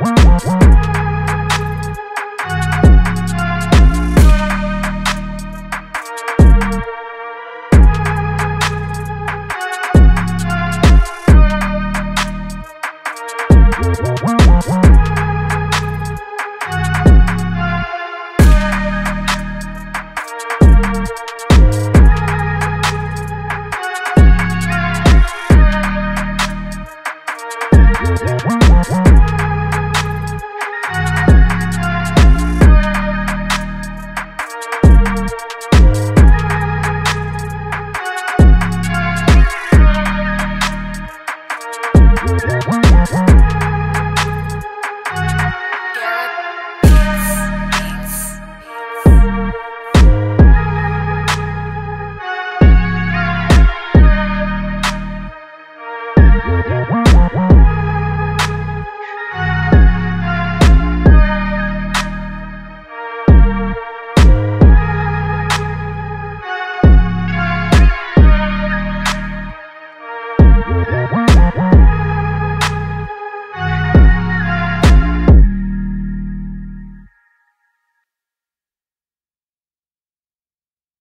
Wow.